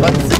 20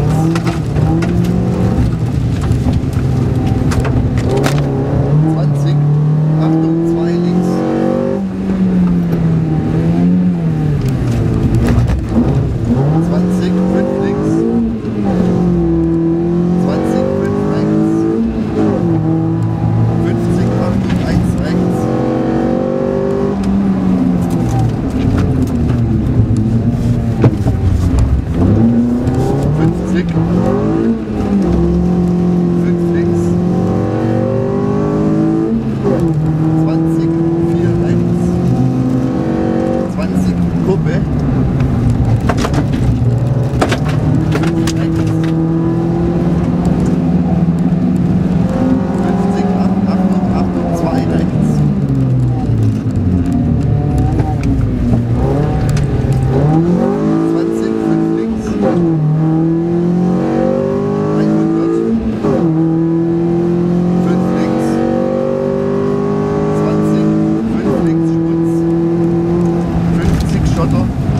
Toto.